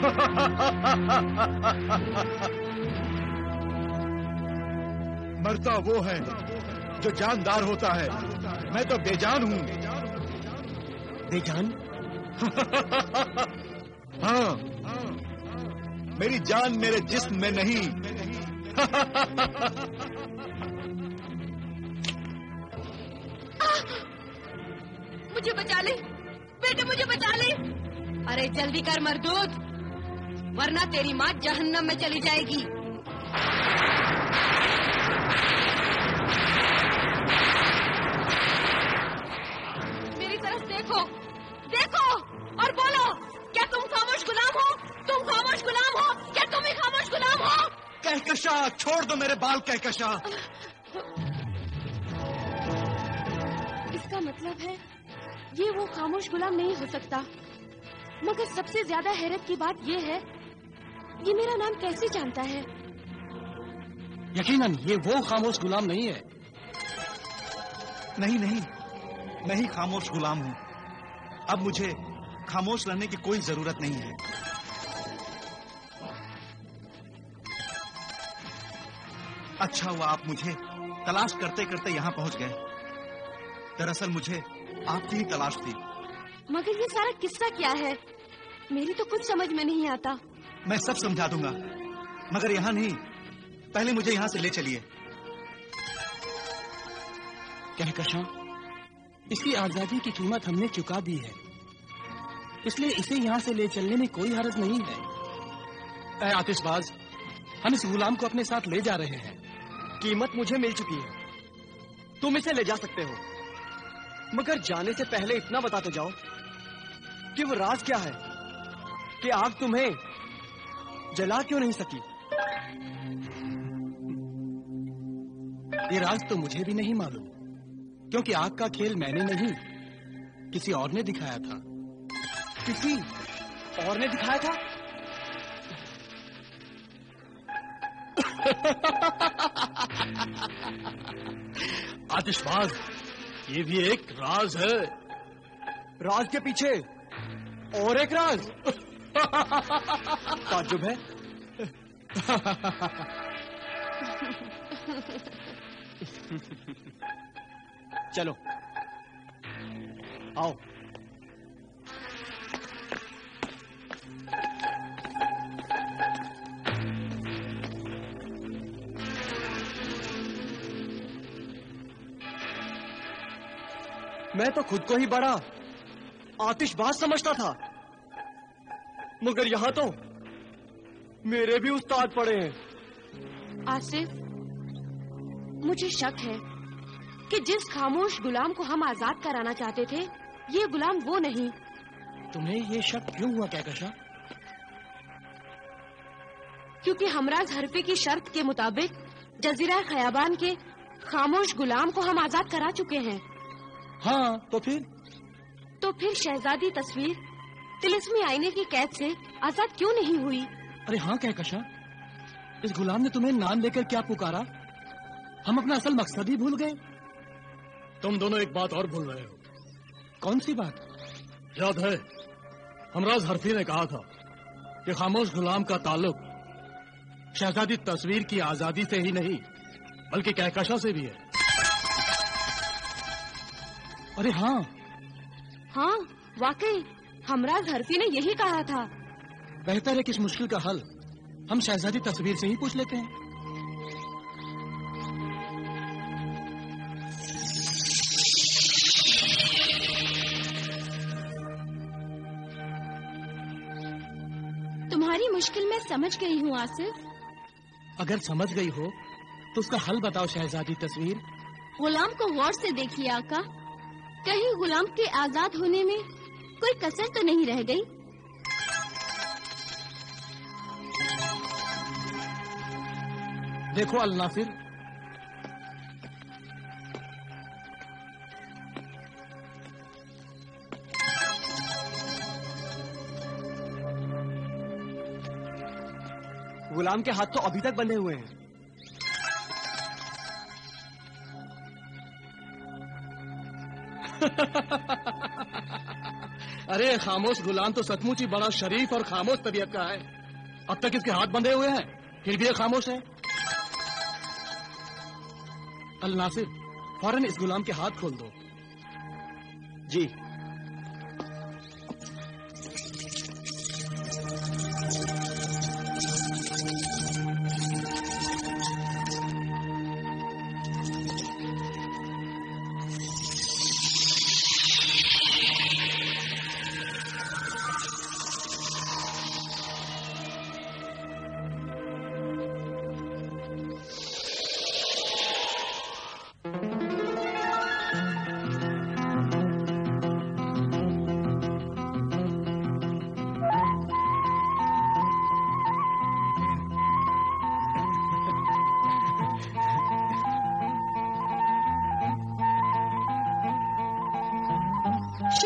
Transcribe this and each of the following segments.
मरता वो है जो जानदार होता है। मैं तो बेजान हूँ। बेजान? हाँ। मेरी जान मेरे जिस्म में नहीं। मुझे बचा ले। बेटे मुझे बचा ले। अरे जल्दी कर मरदूद वरना तेरी माँ जहन्नम में चली जाएगी। मेरी तरफ़ देखो देखो और बोलो क्या तुम खामोश गुलाम हो? तुम खामोश गुलाम हो? क्या तुम ही खामोश गुलाम हो? कहकशा छोड़ दो मेरे बाल कहकशा इसका मतलब है ये वो खामोश गुलाम नहीं हो सकता। मगर सबसे ज़्यादा हैरत की बात ये है ये मेरा नाम कैसे जानता है? यकीनन ये वो खामोश गुलाम नहीं है। नहीं नहीं। मैं ही खामोश गुलाम हूँ। अब मुझे खामोश रहने की कोई ज़रूरत नहीं है। अच्छा हुआ आप मुझे तलाश करते करते यहाँ पहुँच गए। दरअसल मुझे आपकी ही तलाश थी। मगर ये सारा किस्सा क्या है? मेरी तो कुछ समझ में नहीं आता। मैं सब समझा दूँगा। मगर यहाँ नहीं। पहले मुझे यहाँ से ले चलिए। कहकशा इसकी आज़ादी की कीमत हमने चुका दी है। इसलिए इसे यहाँ से ले चलने में कोई हरज नहीं है। आतिशबाज, हम इस गुलाम को अपने साथ ले जा रहे हैं। कीमत मुझे मिल चुकी है। तुम इसे ले जा सकते हो। मगर जाने से पहले इतना बताते जाओ कि वो राज क्या है? कि आग तुम्हें जला क्यों नहीं सकी? ये राज तो मुझे भी नहीं मालूम, क्योंकि आग का खेल मैंने नहीं, किसी और ने दिखाया था। किसी और ने दिखाया था? आतिशबाज, ये भी एक राज है। राज के पीछे और एक राज। ताजुब है। चलो। आओ। मैं तो खुद को ही बड़ा आतिशबाज समझता था मगर यहाँ तो मेरे भी उस्ताद पड़े हैं। आसिफ मुझे शक है कि जिस खामोश गुलाम को हम आज़ाद कराना चाहते थे ये गुलाम वो नहीं। तुम्हें ये शक क्यों हुआ कहकशा क्योंकि हमराज हरफे की शर्त के मुताबिक जजीरा खयाबान के खामोश गुलाम को हम आज़ाद करा चुके हैं। हाँ तो फिर? तो फिर शहजादी तस्वीर तिलिस्मी आईने की कैद से आज़ाद क्यों नहीं हुई? अरे हाँ कहकशा इस गुलाम ने तुम्हें नाम लेकर क्या पुकारा? हम अपना असल मकसद ही भूल गए। तुम दोनों एक बात और भूल रहे हो। कौन सी बात? याद है हमराज हरफी ने कहा था कि खामोश गुलाम का ताल्लुक शहजादी तस्वीर की आज़ादी से ही नहीं बल्कि कहकशा से भी है। अरे हाँ। हाँ वाकई हमराज हरफी ने यही कहा था। बेहतर है कि इस मुश्किल का हल हम शहजादी तस्वीर से ही पूछ लेते हैं। तुम्हारी मुश्किल मैं समझ गई हूँ आसिफ। अगर समझ गई हो तो उसका हल बताओ शहजादी तस्वीर। गुलाम को गौर से देखिए आका। कहीं गुलाम के आज़ाद होने में कोई कसर तो नहीं रह गई? देखो अल गुलाम के हाथ तो अभी तक बंधे हुए हैं। अरे, खामोश गुलाम तो सचमुच ही बड़ा शरीफ और खामोश तबीयत का है। अब तक इसके हाथ बंधे हुए हैं, फिर भी ये खामोश है। अल नासिर फ़ौरन इस गुलाम के हाथ खोल दो। जी।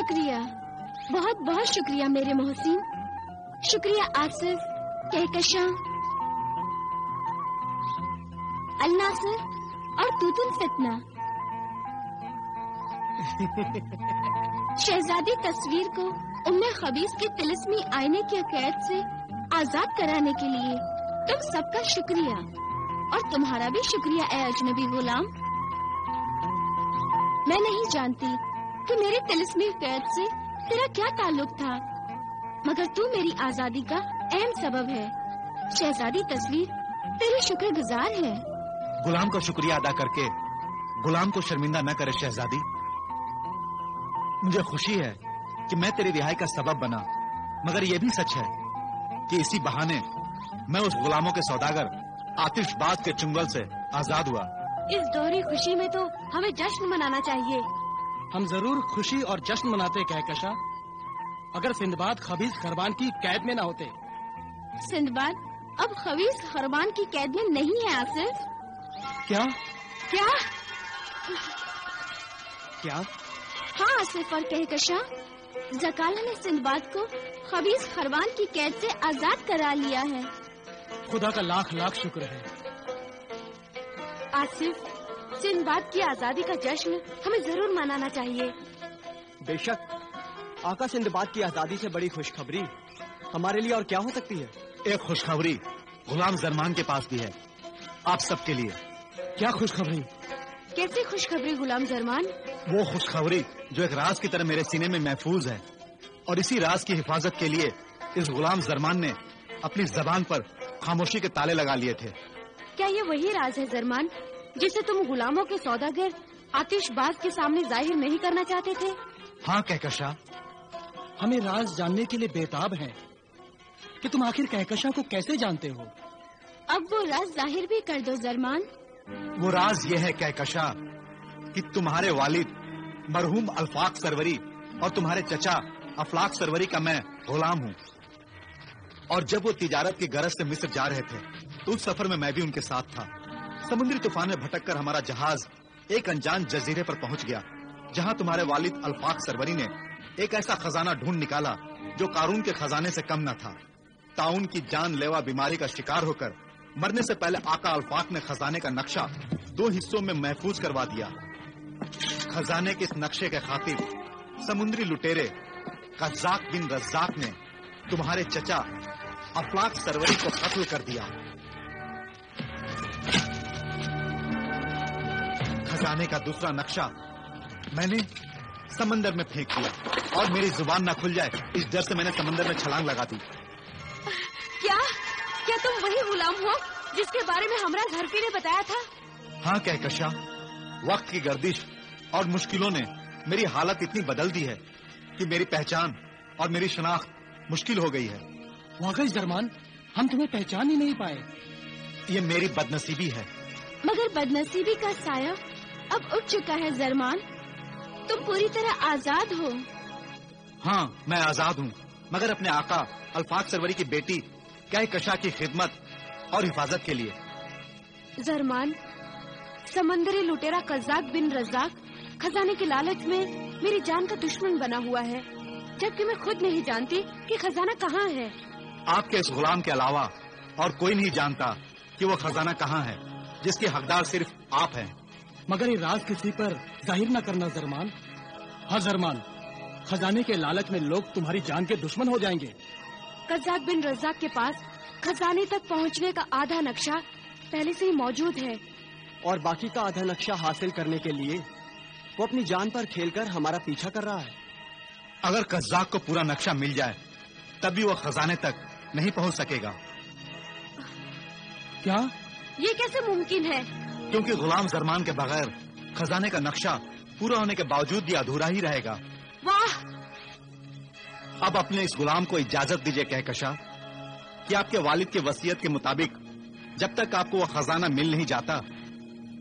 शुक्रिया। बहुत बहुत शुक्रिया मेरे मोहसिन। शुक्रिया आसिफ कहकशा अल नासिर और तूतुल फितना। शहजादी तस्वीर को उम्मे खबीस के तिलस्मी आईने की कैद से आज़ाद कराने के लिए तुम सबका शुक्रिया, और तुम्हारा भी शुक्रिया, ए अजनबी गुलाम। मैं नहीं जानती कि मेरे तिलस्मी कैद से तेरा क्या ताल्लुक था? मगर तू मेरी आज़ादी का अहम सबब है। शहजादी तस्वीर तेरी शुक्रगुजार है। गुलाम का शुक्रिया अदा करके गुलाम को शर्मिंदा न करे शहजादी। मुझे खुशी है कि मैं तेरी रिहाई का सबब बना। मगर यह भी सच है कि इसी बहाने मैं उस गुलामों के सौदागर आतिशबाज के चुंगल से आज़ाद हुआ। इस दोहरी खुशी में तो हमें जश्न मनाना चाहिए। हम ज़रूर खुशी और जश्न मनाते कहकशा अगर सिंधबाद खबीज खरबान की कैद में न होते। सिंदबाद अब खबीज खरबान की कैद में नहीं है आसिफ। क्या? क्या? क्या? हाँ आसिफ और कहकशा जकाला ने सिंधबाद को खबीज खरबान की कैद से आज़ाद करा लिया है। खुदा का लाख लाख शुक्र है। आसिफ सिंदबाद की आज़ादी का जश्न हमें ज़रूर मनाना चाहिए। बेशक आका सिंदबाद की आज़ादी से बड़ी खुशखबरी हमारे लिए और क्या हो सकती है? एक खुशखबरी गुलाम जरमान के पास भी है। आप सबके लिए। क्या खुशखबरी? कैसी खुशखबरी गुलाम जरमान? वो खुशखबरी जो एक राज की तरह मेरे सीने में महफूज है। और इसी राज की हिफाजत के लिए इस गुलाम जरमान ने अपनी जबान पर खामोशी के ताले लगा लिए थे। क्या ये वही राज है जरमान जिसे तुम गुलामों के सौदागर आतिशबाज के सामने ज़ाहिर नहीं करना चाहते थे? हाँ कहकशा। हमें राज जानने के लिए बेताब हैं कि तुम आखिर कहकशा को कैसे जानते हो? अब वो राज ज़ाहिर भी कर दो जरमान। वो राज ये है कहकशा कि तुम्हारे वालिद मरहूम अल्फाक सरवरी और तुम्हारे चचा अफलाक सरवरी का मैं गुलाम हूँ। और जब वो तिजारत की गरज से मिस्र जा रहे थे तो उस सफ़र में मैं भी उनके साथ था। समुद्री तूफ़ान में भटक कर हमारा जहाज़ एक अनजान जजीरे पर पहुँच गया, जहाँ तुम्हारे वालिद अल्फाक सरवरी ने एक ऐसा खजाना ढूंढ निकाला जो कारून के खजाने से कम न था। ताउन की जानलेवा बीमारी का शिकार होकर मरने से पहले आका अल्फाक ने खजाने का नक्शा दो हिस्सों में महफूज करवा दिया। खजाने के इस नक्शे के खातिर समुद्री लुटेरे कज्जाक बिन रज्जाक ने तुम्हारे चचा अफलाक सरवरी को कत्ल कर दिया। खजाने का दूसरा नक्शा मैंने समंदर में फेंक दिया और मेरी ज़ुबान ना खुल जाए। इस डर से मैंने समंदर में छलांग लगा दी। क्या? क्या तुम वही गुलाम हो जिसके बारे में हमरा धरती ने बताया था? हाँ कहकशा वक्त की गर्दिश और मुश्किलों ने मेरी हालत इतनी बदल दी है कि मेरी पहचान और मेरी शनाख्त मुश्किल हो गई है। वाकई जरमान हम तुम्हें पहचान ही नहीं पाए। ये मेरी बदनसीबी है। मगर बदनसीबी का साया अब उठ चुका है जरमान। तुम पूरी तरह आज़ाद हो। हाँ मैं आज़ाद हूँ। मगर अपने आका अल्फाक सरवरी की बेटी क्या कशा की खिदमत और हिफाजत के लिए। जरमान समंदरी लुटेरा कजाक बिन रजाक खजाने की लालच में मेरी जान का दुश्मन बना हुआ है। जबकि मैं खुद नहीं जानती कि खजाना कहाँ है। आपके इस गुलाम के अलावा और कोई नहीं जानता कि वो खजाना कहाँ है जिसके हकदार सिर्फ़ आप हैं। मगर ये राज किसी पर ज़ाहिर न करना जरमान। हाँ जरमान खजाने के लालच में लोग तुम्हारी जान के दुश्मन हो जाएँगे। कज्जाक बिन रजाक के पास खजाने तक पहुँचने का आधा नक्शा पहले से ही मौजूद है। और बाकी का आधा नक्शा हासिल करने के लिए वो अपनी जान पर खेलकर हमारा पीछा कर रहा है। अगर कज्जाक को पूरा नक्शा मिल जाए तब भी वो खजाने तक नहीं पहुँच सकेगा। क्या? ये कैसे मुमकिन है? क्योंकि गुलाम जरमान के बगैर खजाने का नक्शा पूरा होने के बावजूद भी अधूरा ही रहेगा। वाह! अब अपने इस गुलाम को इजाज़त दीजिए कहकशा कि आपके वालिद के वसीयत के मुताबिक जब तक आपको वह खजाना मिल नहीं जाता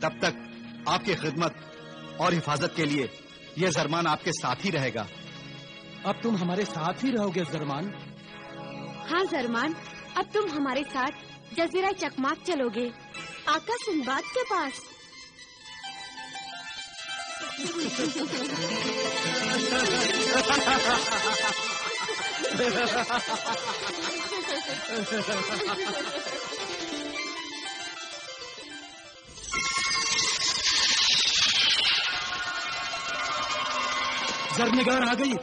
तब तक आपकी खिदमत और हिफाजत के लिए यह जरमान आपके साथ ही रहेगा। अब तुम हमारे साथ ही रहोगे जरमान। हाँ जरमान अब तुम हमारे साथ जजीरा चकमाक चलोगे। आका सिंबाद के पास। जरनिगार आ गई।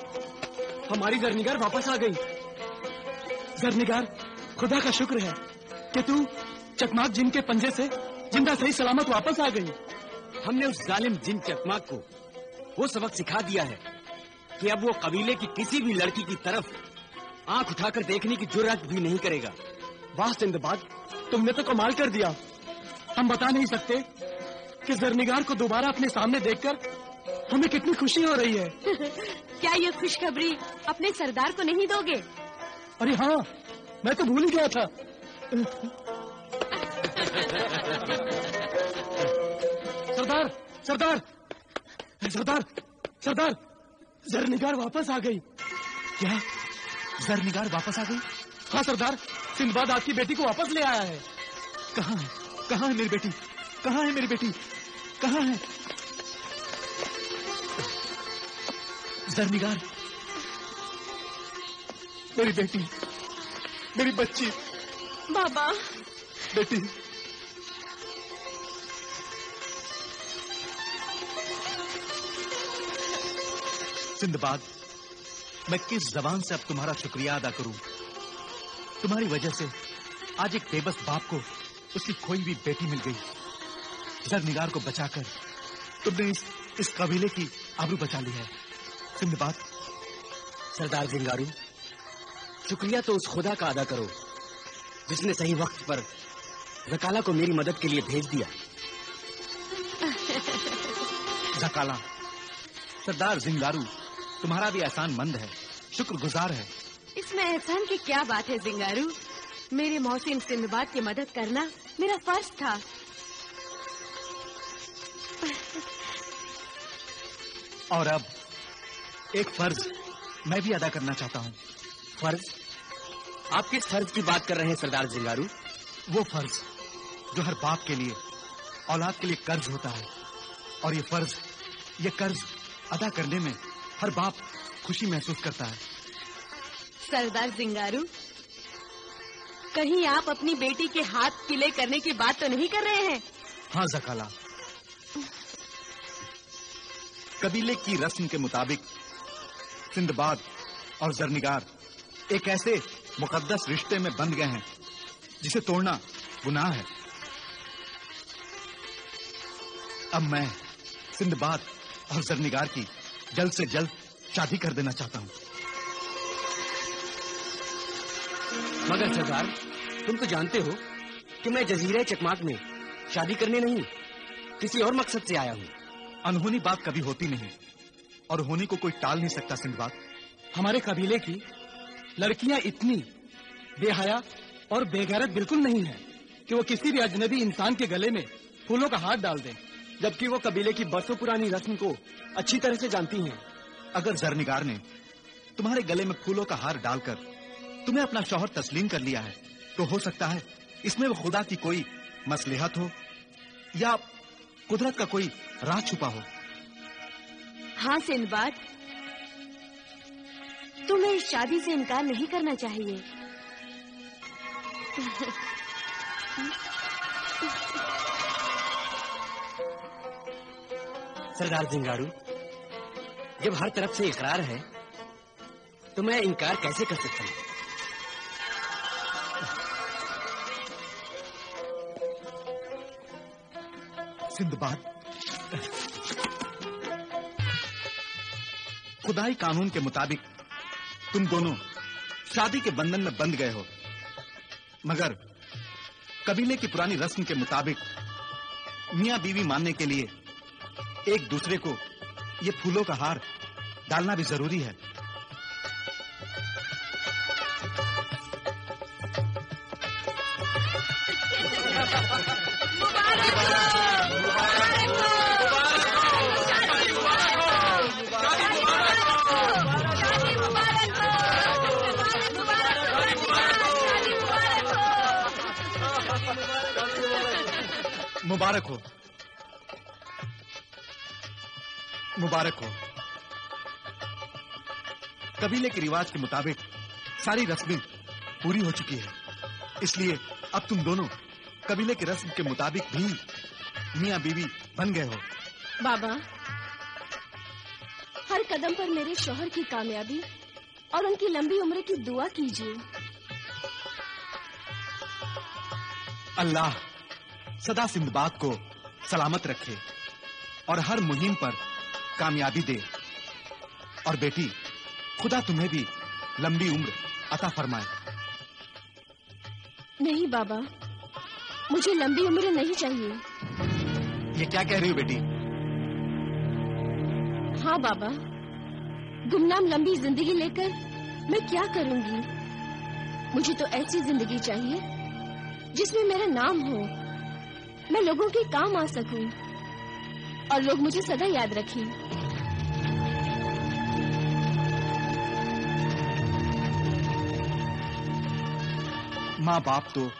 हमारी जरनिगर वापस आ गई। जरनिगार, खुदा का शुक्र है कि तू चकमाक जिन के पंजे से ज़िंदा सही सलामत वापस आ गई। हमने उस जालिम जिन चकमाक को वो सबक सिखा दिया है कि अब वो कबीले की किसी भी लड़की की तरफ़ आँख उठाकर देखने की ज़रूरत भी नहीं करेगा। वाह सिंदबाद तुमने तो कमाल कर दिया। हम बता नहीं सकते कि जरनिगार को दोबारा अपने सामने देखकर हमें कितनी खुशी हो रही है। क्या ये खुशखबरी अपने सरदार को नहीं दोगे? अरे हाँ मैं तो भूल ही गया था। सरदार सरदार। सरदार सरदार। जरनिगार वापस आ गई। क्या? जरनिगार वापस आ गई? हाँ सरदार। सिंदबाद आपकी बेटी को वापस ले आया है। कहाँ है? कहाँ है मेरी बेटी? कहाँ है मेरी बेटी? कहाँ है? जरनिगार। मेरी बेटी मेरी बच्ची। बाबा। बेटी। सिंदबाद मैं किस जबान से अब तुम्हारा शुक्रिया अदा करूँ? तुम्हारी वजह से आज एक बेबस बाप को उसकी खोई हुई बेटी मिल गई। जरनिगार को बचाकर तुमने इस इस कबीले की आबरू बचा ली है। सिंदबाद सरदार जिंगारू शुक्रिया तो उस खुदा का अदा करो जिसने सही वक्त पर जकाला को मेरी मदद के लिए भेज दिया। जकाला सरदार जिंगारू तुम्हारा भी एहसान मंद है। शुक्रगुजार है। इसमें एहसान की क्या बात है जिंगारू? मेरे मोहसिन सिंदबाद की मदद करना मेरा फ़र्ज़ था। और अब एक फ़र्ज़ मैं भी अदा करना चाहता हूँ। फ़र्ज़? आप किस फ़र्ज़ की बात कर रहे हैं सरदार जिंगारू? वो फ़र्ज़ जो हर बाप के लिए औलाद के लिए कर्ज होता है। और ये फ़र्ज़ ये कर्ज अदा करने में हर बाप खुशी महसूस करता है। सरदार जिंगारू कहीं आप अपनी बेटी के हाथ किले करने की बात तो नहीं कर रहे हैं? हाँ जकाला। कबीले की रस्म के मुताबिक सिंधबाद और जरनिगार एक ऐसे मुकद्दस रिश्ते में बंध गए हैं जिसे तोड़ना गुनाह है। अब मैं सिंधबाद और जरनिगार की जल्द से जल्द शादी कर देना चाहता हूँ। मगर सरदार तुम तो जानते हो कि मैं जजीरे चकमाक में शादी करने नहीं किसी और मकसद से आया हूँ। अनहोनी बात कभी होती नहीं और होने को कोई टाल नहीं सकता सिंदबाद हमारे कबीले की लड़कियाँ इतनी बेहया और बेगैरत बिल्कुल नहीं है कि वो किसी भी अजनबी इंसान के गले में फूलों का हाथ डाल दें। जबकि वो कबीले की बरसों पुरानी रस्म को अच्छी तरह से जानती हैं। अगर जरनिगार ने तुम्हारे गले में फूलों का हार डालकर तुम्हें अपना शोहर तस्लीम कर लिया है तो हो सकता है इसमें वो खुदा की कोई मसलिहत हो या कुदरत का कोई राज छुपा हो। हाँ सिंदबाद तुम्हें इस शादी से इनकार नहीं करना चाहिए। सरदार जिंगारू जब हर तरफ़ से इकरार है तो मैं इनकार कैसे कर सकता हूँ? सिंदबाद खुदाई कानून के मुताबिक, तुम दोनों शादी के बंधन में बंध गए हो। मगर कबीले की पुरानी रस्म के मुताबिक, मियाँ बीवी मानने के लिए एक दूसरे को ये फूलों का हार डालना भी ज़रूरी है। मुबारक हो। मुबारक हो। कबीले के रिवाज के मुताबिक सारी रस्में पूरी हो चुकी है। इसलिए अब तुम दोनों कबीले की रस्म के मुताबिक भी मियाँ बीवी बन गए हो। बाबा हर कदम पर मेरे शोहर की कामयाबी और उनकी लंबी उम्र की दुआ कीजिए। अल्लाह सदा सिंदबाद को सलामत रखे और हर मुहिम पर कामयाबी दे। और बेटी खुदा तुम्हें भी लंबी उम्र अता फरमाए। नहीं बाबा। मुझे लंबी उम्र नहीं चाहिए। ये क्या कह रही हो बेटी? हाँ बाबा। गुमनाम लंबी ज़िंदगी लेकर मैं क्या करूँगी? मुझे तो ऐसी ज़िंदगी चाहिए जिसमें मेरा नाम हो। मैं लोगों के काम आ सकूँ। और लोग मुझे सदा याद रखें। माँ बाप तो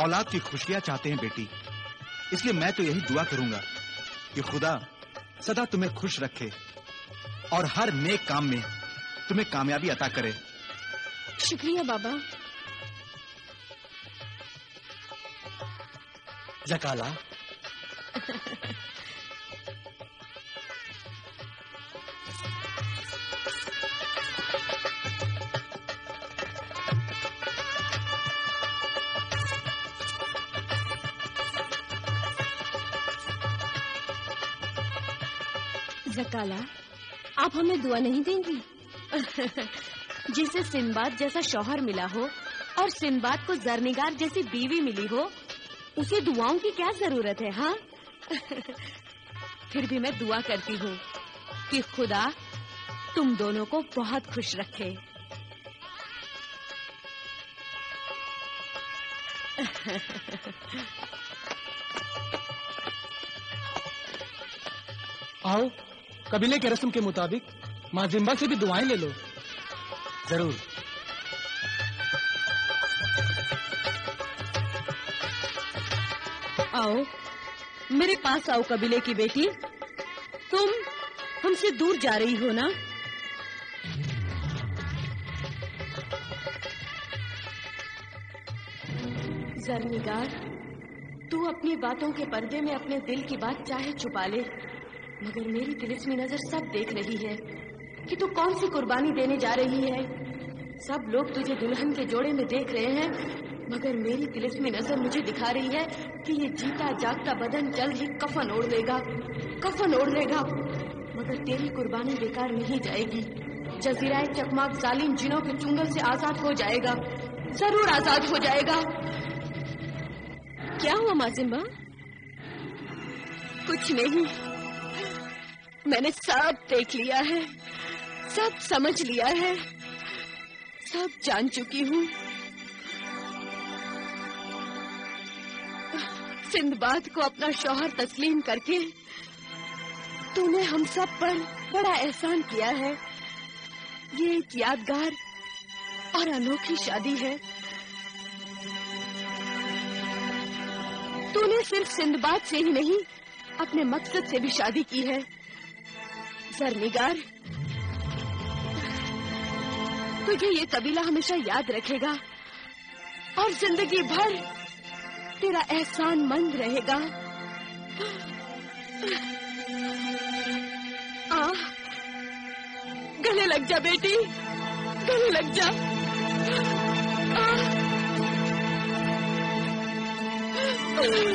औलाद की खुशियाँ चाहते हैं बेटी। इसलिए मैं तो यही दुआ करूँगा कि खुदा सदा तुम्हें खुश रखे और हर नेक काम में तुम्हें कामयाबी अता करे। शुक्रिया बाबा। जकाला। जकाला, आप हमें दुआ नहीं देंगी? जिसे सिंबाद जैसा शौहर मिला हो और सिंबाद को जरनिगार जैसी बीवी मिली हो, उसे दुआओं की क्या ज़रूरत है हाँ? फिर भी मैं दुआ करती हूँ कि खुदा तुम दोनों को बहुत खुश रखे। आओ कबीले के रस्म के मुताबिक माँ जिम्बा से भी दुआएँ ले लो। ज़रूर। आओ, मेरे पास आओ कबीले की बेटी। तुम हमसे दूर जा रही हो ना? जरनिगार तू अपनी बातों के पर्दे में अपने दिल की बात चाहे छुपा ले। मगर मेरी तिलिस्मी नज़र सब देख रही है कि तू कौन सी कुर्बानी देने जा रही है। सब लोग तुझे दुल्हन के जोड़े में देख रहे हैं, मगर मेरी तिलिस्मी नज़र मुझे दिखा रही है कि ये जीता जागता बदन जल्द ही कफन ओढ़ लेगा, कफन ओढ़ लेगा। मगर तेरी कुर्बानी बेकार नहीं जाएगी। जजीराए चकमाक जालिम जिनों के चुंगल से आज़ाद हो जाएगा, ज़रूर आज़ाद हो जाएगा। क्या हुआ माजिम्बा कुछ नहीं। मैंने सब देख लिया है, सब समझ लिया है, सब जान चुकी हूँ। सिंदबाद को अपना शौहर तस्लीम करके तूने हम सब पर बड़ा एहसान किया है। ये एक यादगार और अनोखी शादी है। तूने सिर्फ़ सिंदबाद से ही नहीं, अपने मकसद से भी शादी की है। जरनिगार तुझे ये कबीला हमेशा याद रखेगा। और ज़िंदगी भर तेरा एहसान मंद रहेगा। आ, गले लग जा बेटी। गले लग जा। सिंबाद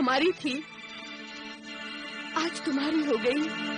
हमारी थी। आज तुम्हारी हो गई।